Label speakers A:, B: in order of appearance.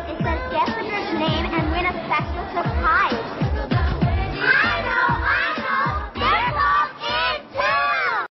A: book. It says guess the group's name and win a special